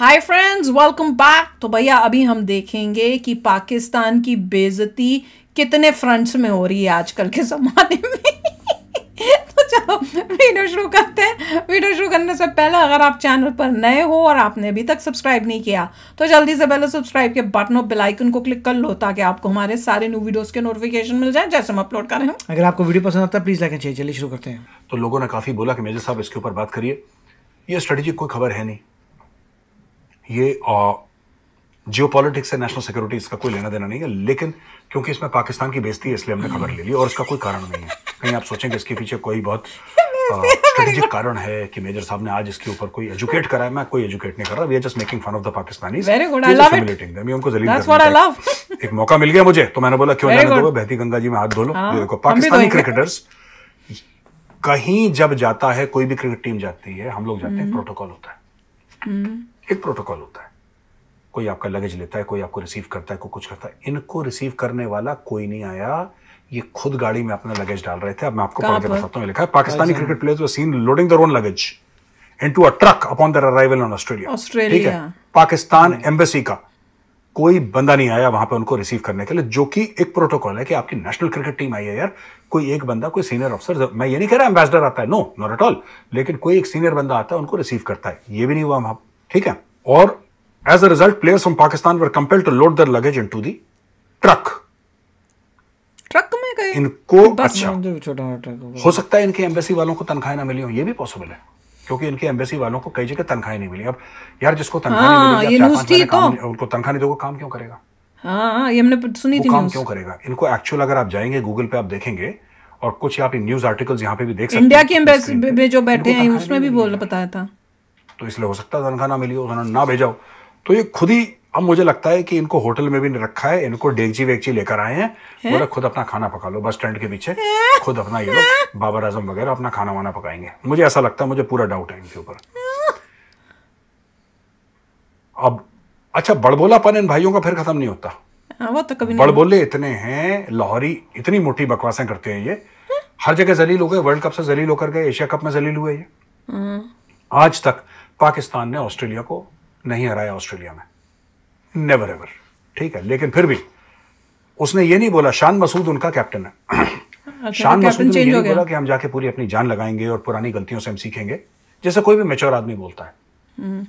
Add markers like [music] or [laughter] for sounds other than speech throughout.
Hi friends welcome back तो भैया अभी हम देखेंगे कि पाकिस्तान की बेजती कितने फ्रंट्स में हो रही है आजकल के ज़माने में। [laughs] तो चलो वीडियो शुरू करते हैं। वीडियो शुरू करने से पहले अगर आप चैनल पर नए हो और आपने अभी तक सब्सक्राइब नहीं किया तो जल्दी से पहले सब्सक्राइब के बटन और बेल आइकन को क्लिक कर लो ताकि आपको हमारे सारे न्यू वीडियोस के नोटिफिकेशन मिल जाए जैसे हम अपलोड कर रहे हैं। अगर आपको वीडियो पसंद आता है प्लीज़ लाइक एंड शेयर चलिए शुरू करते हैं। तो लोगों ने काफ़ी बोला कि मेजर साहब इसके ऊपर बात करिए। ये स्ट्रेटेजिक कोई खबर है नहीं। ये जियो पॉलिटिक्स से नेशनल सिक्योरिटी इसका कोई लेना देना नहीं है लेकिन क्योंकि इसमें पाकिस्तान की बेजती है इसलिए हमने खबर ले ली और इसका कोई कारण नहीं है। कहीं आप सोचेंगे इसके पीछे कोई बहुत स्ट्रेटेजिक कारण है कि मेजर साहब ने आज इसके ऊपर कोई एजुकेट करा है मैं कोई एजुकेट नहीं कर रहा we are just making fun of the Pakistani. उनको जलील [laughs] एक- मौका मिल गया मुझे तो मैंने बोला क्यों जाने दो बहती गंगा जी में हाथ धो लो। हाँ, ये देखो पाकिस्तानी क्रिकेटर्स कहीं जब जाता है कोई भी क्रिकेट टीम जाती है हम लोग जाते हम्म। हैं प्रोटोकॉल होता है। एक प्रोटोकॉल होता है। कोई आपका लगेज लेता है कोई आपको रिसीव करता है कोई कुछ करता है। इनको रिसीव करने वाला कोई नहीं आया। ये खुद गाड़ी में अपना लगेज डाल रहे थे। अब मैं आपको पढ़ के बताता हूँ लिखा है Pakistani cricket players were seen loading their own luggage into a truck upon their arrival on Australia. ठीक है? पाकिस्तान एम्बेसी का कोई बंदा नहीं आया वहाँ पे उनको रिसीव करने के लिए जो कि एक प्रोटोकॉल है कि आपकी नेशनल क्रिकेट टीम आई है यार। कोई एक बंदा कोई सीनियर अफसर मैं ये नहीं कह रहा एम्बेसडर आता है नो नॉट एट ऑल लेकिन कोई एक सीनियर बंदा आता है उनको रिसीव करता है। ये भी नहीं हुआ वहाँ। ठीक है? और as a result players from Pakistan were compelled to load their luggage into the truck truck में गए? इनको अच्छा। हो सकता है इनके एम्बेसी वालों को तनख्वाहें ना मिली हो ये भी पॉसिबल है। क्योंकि इनके एम्बेसी वालों को कई जगह तनख्वाहें नहीं मिली। अब यार जिसको तनख्वाह हाँ, नहीं मिली तो। नहीं- उनको तनख्वाह नहीं दोगे काम क्यों करेगा? हाँ हाँ, ये हमने सुनी थी काम क्यों करेगा? इनको एक्चुअल अगर आप जाएँगे गूगल पे आप देखेंगे और कुछ आप न्यूज़ आर्टिकल्स यहाँ पे भी देख सकते इंडिया हैं की एम्बेसी में जो बैठे हैं उसमें भी बोल बताया था। तो इसलिए हो सकता है तनख्वाह ना मिली हो उन्होंने ना भेजा हो तो ये खुद ही अब मुझे लगता है कि इनको होटल में भी नहीं रखा है इनको डेगची वेगची लेकर आए हैं। बोला खुद अपना खाना पका लो बस स्टैंड के पीछे। खुद अपना ये लोग बाबर आज़म वगैरह अपना खाना वाना पकाएँगे। मुझे ऐसा लगता है मुझे पूरा डाउट है इनके ऊपर। अब अच्छा बड़बोलापन इन भाइयों का फिर खत्म नहीं होता। हाँ वो तो कभी बड़बोले इतने हैं लाहौरी इतनी मोटी बकवासें करते हैं ये। हर जगह जलील हो गए वर्ल्ड कप से जलील होकर गए एशिया कप में जलील हुए ये। आज तक पाकिस्तान ने ऑस्ट्रेलिया को नहीं हराया ऑस्ट्रेलिया में। नेवर एवर ठीक है लेकिन फिर भी उसने ये नहीं बोला शान मसूद उनका कैप्टन है। अच्छा, शान मसूद ने ये नहीं बोला कि हम जाके पूरी अपनी जान लगाएँगे और पुरानी गलतियों से हम सीखेंगे जैसे कोई भी मेच्योर आदमी बोलता है।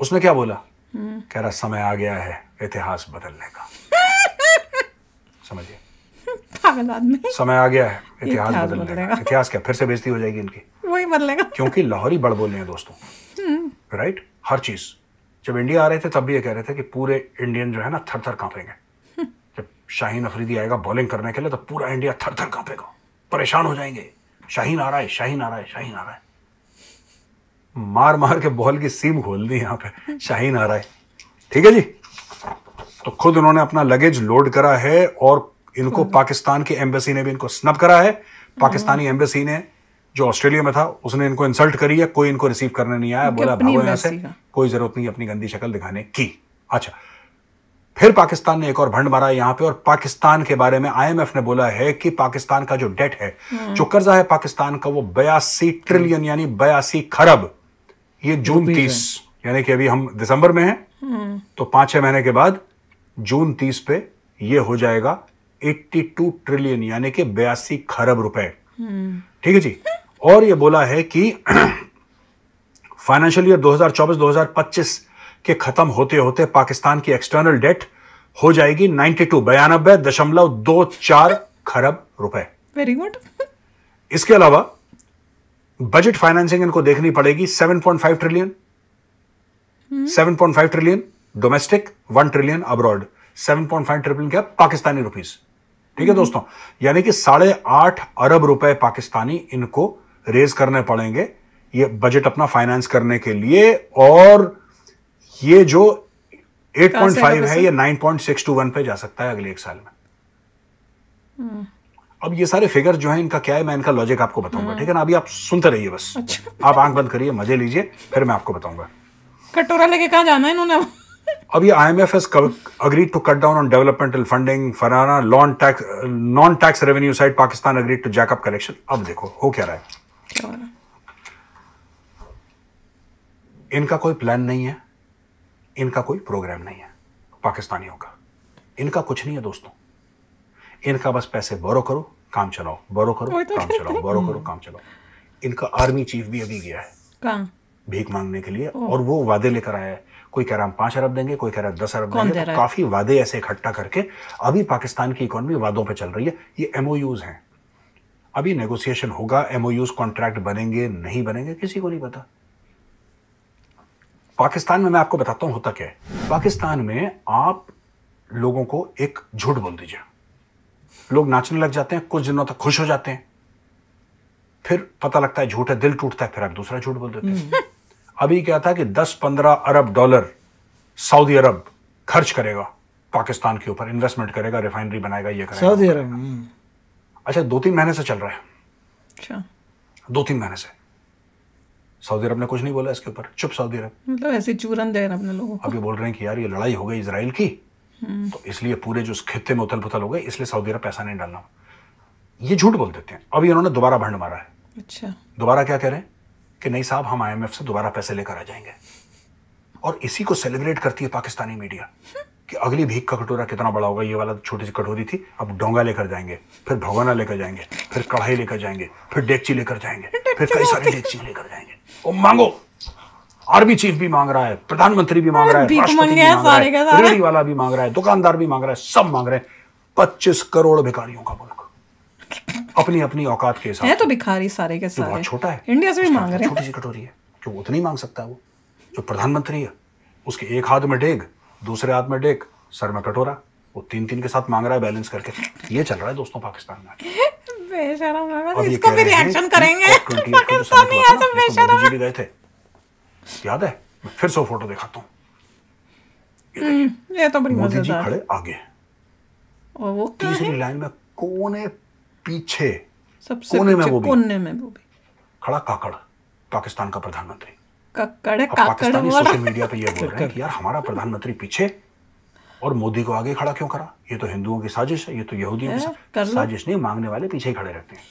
उसने क्या बोला? कह रहा समय आ गया है इतिहास बदलने का। [laughs] समझिए। पागल आदमी। समय आ गया है इतिहास बदलने। का। इतिहास क्या? फिर से बेइज्जती हो जाएगी इनकी? वही बदलेगा। क्योंकि लाहौरी बड़ बोल रहे हैं दोस्तों। राइट हर चीज़। जब इंडिया आ रहे थे तब भी ये कह रहे थे कि पूरे इंडियन जो है ना थर थर कांपेंगे। [laughs] जब शाहीन अफरीदी आएगा बॉलिंग करने के लिए तो पूरा इंडिया थर थर कांपेगा। परेशान हो जाएँगे। शाहीन आ रहा है शाहीन आ रहा है शाहीन आ रहा है। मार मार के बॉल की सीम खोल दी यहाँ पे। [laughs] शाहीन आ रहा है। ठीक है जी? तो खुद उन्होंने अपना लगेज लोड करा है और इनको [laughs] पाकिस्तान की एम्बेसी ने भी इनको स्नब करा है। पाकिस्तानी एम्बेसी ने जो ऑस्ट्रेलिया में था उसने इनको इंसल्ट करी है कोई इनको रिसीव करने नहीं आया बोला भागो यहाँ से कोई ज़रूरत नहीं अपनी गंदी शक्ल दिखाने की। अच्छा फिर पाकिस्तान ने एक और भंड मारा यहाँ पे और पाकिस्तान के बारे में आईएमएफ ने बोला है कि पाकिस्तान का जो डेट है जो कर्जा है पाकिस्तान का वो बयासी ट्रिलियन यानी बयासी खरब ये जून तीस यानी कि अभी हम दिसंबर में हैं तो पाँच छह महीने के बाद जून तीस पे ये हो जाएगा 82 ट्रिलियन यानी कि बयासी खरब रुपए। ठीक है जी? और ये बोला है कि फाइनेंशियल ईयर 2024-2025 के खत्म होते होते पाकिस्तान की एक्सटर्नल डेट हो जाएगी 92 बयानबे दशमलव दो चार खरब रुपए। वेरी गुड इसके अलावा बजट फाइनेंसिंग इनको देखनी पड़ेगी 7.5 trillion 7.5 trillion domestic 1 trillion abroad 7.5 trillion क्या? पाकिस्तानी रुपीस ठीक है दोस्तों? यानी कि साढ़े आठ अरब रुपए पाकिस्तानी इनको रेज करने पड़ेंगे ये बजट अपना फाइनेंस करने के लिए और ये जो 8.5 है ये 9.621 पे जा सकता है अगले एक साल में। अब ये सारे फिगर जो है इनका क्या है मैं इनका लॉजिक आपको बताऊँगा ठीक है ना? अभी आप सुनते रहिए बस। अच्छा। आप आँख बंद करिए मज़े लीजिए फिर मैं आपको बताऊँगा। कटोरा लेके कहा जाना है इन्होंने अब? ये IMF has agreed to cut down on developmental funding, Farana, non-tax, non-tax revenue side, Pakistan agreed to jack up collection. अब देखो हो क्या रहा है? इनका कोई प्लान नहीं है। इनका कोई प्रोग्राम नहीं है। पाकिस्तानियों का। इनका कुछ नहीं है दोस्तों। इनका बस पैसे बोरो करो काम चलाओ। बोरो करो तो काम चलाओ। बोरो करो काम चलाओ। इनका आर्मी चीफ भी अभी गया है। कहाँ? भीख मांगने के लिए। और वो वादे लेकर आया है। कोई कह रहा हम पाँच अरब देंगे कोई कह रहा है दस अरब देंगे। तो काफ़ी वादे ऐसे इकट्ठा करके अभी पाकिस्तान की इकोनॉमी वादों पे चल रही है। ये एमओयूज हैं। अभी नेगोशिएशन होगा एमओयूज कॉन्ट्रैक्ट बनेंगे नहीं बनेंगे किसी को नहीं पता। पाकिस्तान में मैं आपको बताता हूँ होता क्या है। पाकिस्तान में आप लोगों को एक झूठ बोल दीजिए। लोग नाचने लग जाते हैं कुछ दिनों तक खुश हो जाते हैं। फिर पता लगता है झूठ है दिल टूटता है फिर आप दूसरा झूठ बोल देते हैं। [laughs] अभी क्या था कि 10-15 अरब डॉलर सऊदी अरब खर्च करेगा पाकिस्तान के ऊपर इन्वेस्टमेंट करेगा रिफाइनरी बनाएगा ये करेगा। सऊदी अरब हम्म। अच्छा दो तीन महीने से चल रहा है। अच्छा। दो तीन महीने से। सऊदी अरब ने कुछ नहीं बोला इसके ऊपर। चुप सऊदी अरब। मतलब ऐसे चूरन दे रहे अपने लोगों को। अब ये बोल रहे हैं कि यार ये लड़ाई हो गई इसराइल की। तो इसलिए पूरे जो खित्ते में उथल पुथल हो गए इसलिए सऊदी अरब पैसा नहीं डालना। ये झूठ बोल देते हैं। अभी इन्होंने दोबारा भंड मारा है। अच्छा। दोबारा क्या कह रहे हैं? कि नहीं साहब हम आईएमएफ से दोबारा पैसे लेकर आ जाएँगे। और इसी को सेलिब्रेट करती है पाकिस्तानी मीडिया कि अगली भीख का कटोरा कितना बड़ा होगा? ये वाला तो छोटी सी कटोरी थी। अब डोंगा लेकर जाएँगे फिर भगोना लेकर जाएँगे फिर कढ़ाई लेकर जाएँगे फिर डेगची लेकर जाएँगे फिर कई सारी डेगची लेकर जाएँगे। ओ मांगो। आर्मी चीफ भी मांग रहा है प्रधानमंत्री भी मांग रहा है भीख राष्ट्रपति भी मांग रहा है सारे। वाला भी मांग रहा है दुकानदार भी मांग रहा है सब मांग रहे हैं। पच्चीस करोड़ भिखारियों का मुल्क। अपनी अपनी औकात के हिसाब है से। तो भिखारी सारे के सारे बहुत छोटा है इंडिया से भी मांग रहे हैं। छोटी सी कटोरी है जो उतनी मांग सकता है वो। जो प्रधानमंत्री है उसके एक हाथ में डेग दूसरे हाथ में डेक सर में कटोरा वो तीन तीन के साथ मांग रहा है बैलेंस करके। ये चल रहा है दोस्तों पाकिस्तान में [laughs] ये इसको भी रिएक्शन करेंगे COP28 का जो summit पाकिस्तानी ऐसे बेशरम जी भी गए थे। याद है? मैं फिर से फ़ोटो दिखाता हूँ। ये तो बड़ी मोदी जी खड़े आगे। और वो तीसरी लाइन में कोने पीछे सबसे कोने में वो भी। कोने में वो भी। खड़ा काकड़ पाकिस्तान का प्रधानमंत्री। कक्कड़ काकड़ पाकिस्तानी सोशल मीडिया पे ये बोल रहे हैं कि यार हमारा प्रधानमंत्री पीछे और मोदी को आगे खड़ा क्यों करा? ये तो हिंदुओं की साजिश है ये तो यहूदियों की है। साजिश नहीं मांगने वाले पीछे ही खड़े रहते हैं।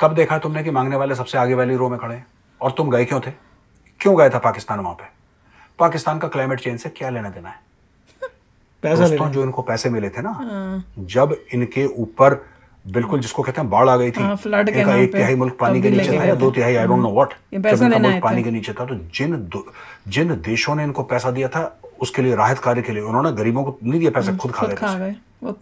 कब देखा तुमने कि मांगने वाले सबसे आगे वाली रो में खड़े हैं? और तुम गए क्यों थे? क्यों गए था पाकिस्तान वहाँ पे? पाकिस्तान का क्लाइमेट चेंज से क्या लेना देना है? पैसा दोस्तों जो इनको पैसे मिले थे ना जब इनके ऊपर बिल्कुल जिसको कहते हैं बाढ़ आ गई थी हाँ, के एक तिहाई मुल्क पानी के नीचे था या दो तिहाई आई डोंट नो व्हाट जब इनका मुल्क पानी के नीचे था तो जिन जिन देशों ने इनको पैसा दिया था उसके लिए राहत कार्य के लिए उन्होंने गरीबों को नहीं दिया पैसा खुद खा खुद गए खा। गए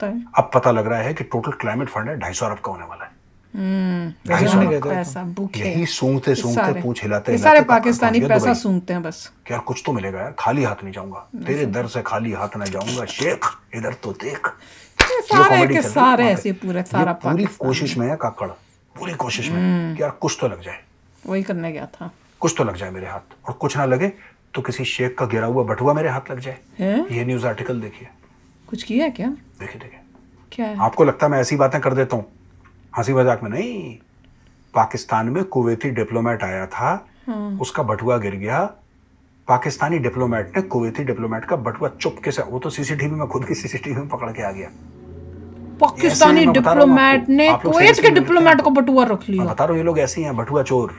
है। अब पता लग रहा है कि टोटल क्लाइमेट फंड है ढाई सौ अरब का होने वाला है। हम्म यही सूंघते ये सूंघते पूछ हिलाते ये सारे पाकिस्तानी पैसा सूंघते हैं बस। यार कुछ तो मिलेगा यार खाली हाथ नहीं जाऊँगा। तेरे दर से खाली हाथ ना जाऊँगा शेख इधर तो देख। सारे के है सारे ऐसे पूरे सारा पूरी कोशिश में है काकड़ पूरी कोशिश में। कि यार कुछ तो लग जाए। वही करने गया था। कुछ तो लग जाए मेरे हाथ। और कुछ ना लगे तो किसी शेख का गिरा हुआ बटुआ मेरे हाथ लग जाए। ये न्यूज़ आर्टिकल देखिए। कुछ किया क्या? देखिए देखिए। क्या है? आपको लगता है मैं ऐसी बातें कर देता हूँ? हँसी मज़ाक में नहीं। पाकिस्तान में कुवैती डिप्लोमेट आया था। उसका बटुआ गिर गया। पाकिस्तानी डिप्लोमेट ने कुवैती डिप्लोमेट का बटुआ चुपके से वो तो सीसीटीवी में खुद की सीसीटीवी में पकड़ के आ गया। पाकिस्तानी डिप्लोमेट ने कुवैत के डिप्लोमेट को बटुआ रख लिया। बता रहा हूँ ये लोग ऐसे ही हैं बटुआ चोर।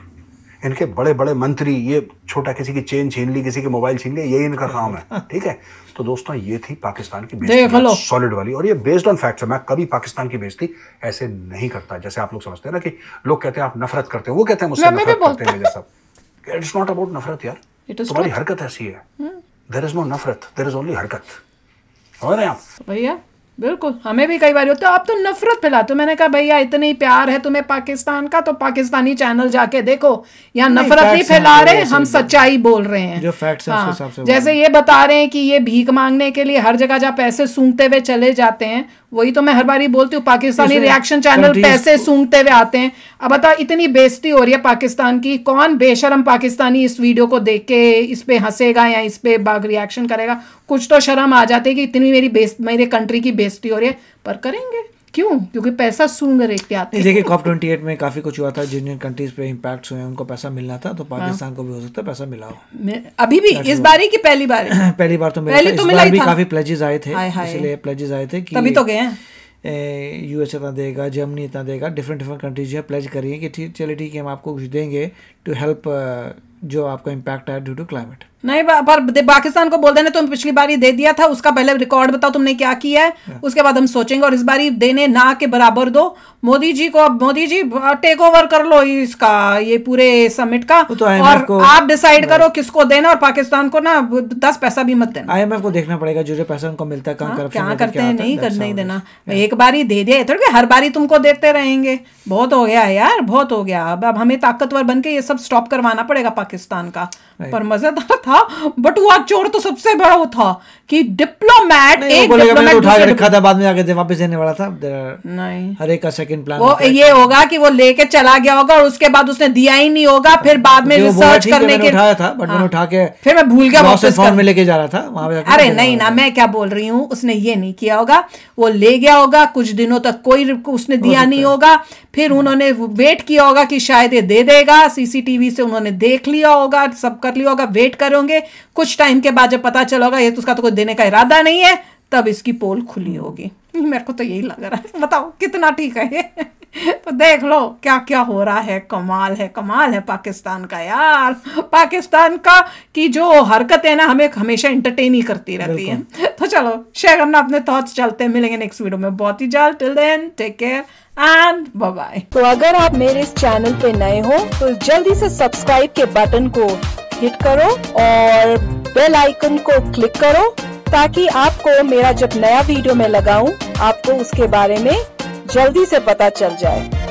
इनके बड़े बड़े मंत्री ये छोटा किसी की चेन छीन ली किसी के मोबाइल छीन लिया यही इनका काम है [laughs] ठीक है? तो दोस्तों ये थी पाकिस्तान की सॉलिड वाली। और ये बेस्ड ऑन फैक्ट्स है मैं कभी पाकिस्तान की बेइज्जती ऐसे नहीं करता जैसे आप लोग समझते हैं ना कि लोग कहते हैं आप नफरत करते हैं वो कहते हैं मुझसे नफरत करते हैं सब। इट्स नॉट अबाउट नफरत यार। तुम्हारी हरकत ऐसी है। देर इज़ नो नफरत देर इज़ ओनली हरकत। समझ रहे हैं आप? भैया बिल्कुल हमें भी कई बार होता है आप तो नफरत फैलाते हो। मैंने कहा भैया इतनी प्यार है तुम्हें पाकिस्तान का तो पाकिस्तानी चैनल जाके देखो यहाँ नफरत नहीं हैं, फैला रहे हम सच्चाई बोल रहे हैं। जो facts हैं, से जैसे ये बता रहे हैं कि ये भीख मांगने के लिए हर जगह जहाँ पैसे सूंघते हुए चले जाते हैं वही तो मैं हर बार ही बोलती हूँ पाकिस्तानी रिएक्शन चैनल पैसे सूंघते हुए आते हैं। अब बता इतनी बेइज्जती हो रही है पाकिस्तान की कौन बेशरम पाकिस्तानी इस वीडियो को देख के इस पे हंसेगा या इस पे बाग रिएक्शन करेगा? कुछ तो शर्म आ जाती है कि इतनी मेरी मेरे कंट्री की बेइज्जती हो रही है पर करेंगे? क्यों? क्योंकि पैसा सूंघ रहे आते देखिए कॉप ट्वेंटी एट में काफ़ी कुछ हुआ था जिन जिन कंट्रीज़ पे इम्पैक्ट हुए उनको पैसा मिलना था तो पाकिस्तान हाँ। को भी हो सकता है पैसा मिला हो। अभी भी? इस बारी की पहली बारी? [laughs] पहली बार तो मिला पहले तो मिला भी काफ़ी प्लेजेस आए थे। इसलिए प्लेजेस आए थे तभी तो गए हैं। यूएस इतना देगा जर्मनी इतना देगा डिफरेंट डिफरेंट कंट्रीज़ जो है प्लेज करिए कि ठीक चलिए ठीक है हम आपको कुछ देंगे टू हेल्प जो आपका इम्पैक्ट है ड्यू टू क्लाइमेट नहीं पर पाकिस्तान को बोल देना तुम पिछली बारी दे दिया था उसका पहले रिकॉर्ड बताओ तुमने क्या किया है। उसके बाद हम सोचेंगे और इस बारी देने ना के बराबर दो। मोदी जी को अब मोदी जी टेक ओवर कर लो इसका ये पूरे समिट का। तो और आप डिसाइड करो किसको देना और पाकिस्तान को ना दस पैसा भी मत देना। आईएमएफ को देखना पड़ेगा जो जो पैसा उनको मिलता है कहाँ हाँ, क्या करते हैं नहीं कर नहीं देना। एक बारी दे दिया थोड़ा हर बारी तुमको देते रहेंगे। बहुत हो गया है यार बहुत हो गया। अब अब हमें ताकतवर बन के ये सब स्टॉप करवाना पड़ेगा पाकिस्तान का। पर मज़ेदार था बटुआ चोर तो सबसे बड़ा वो था कि डिप्लोमैट वो एक मैंने तो डिप्लोमैट उठा के रखा था बाद में आके दे- वापस देने वाला था। नहीं। हर एक का सेकंड प्लान वो ये होगा कि वो लेके चला गया होगा और उसके बाद उसने दिया ही नहीं होगा फिर बाद में रिसर्च करने के उठाया था बट मैंने हाँ। उठा के फिर मैं भूल गया वापस फॉर्म में लेके जा रहा था वहाँ अरे नहीं ना मैं क्या बोल रही हूँ उसने ये नहीं किया होगा वो ले गया होगा कुछ दिनों तक कोई उसने दिया नहीं होगा फिर उन्होंने वेट किया होगा कि शायद ये दे देगा सीसीटीवी से उन्होंने देख लिया होगा सब कर लिया होगा वेट करोगे कुछ टाइम के बाद जब पता चला होगा ये तो उसका तो कोई देने का इरादा नहीं है तब इसकी पोल खुली होगी। [laughs] मेरे को तो यही लग रहा है। बताओ कितना ठीक है ये। [laughs] तो देख लो क्या क्या हो रहा है। कमाल है कमाल है पाकिस्तान का यार। पाकिस्तान का की जो हरकत है ना हमें हमेशा एंटरटेन ही करती रहती है। [laughs] तो चलो शेयर करना अपने थॉट्स चलते हैं। मिलेंगे नेक्स्ट वीडियो में। बहुत ही जल्द till then take care and bye bye तो अगर आप मेरे इस चैनल पे नए हो तो जल्दी से सब्सक्राइब के बटन को हिट करो और बेल आइकन को क्लिक करो ताकि आपको मेरा जब नया वीडियो मैं लगाऊँ, आपको उसके बारे में जल्दी से पता चल जाए।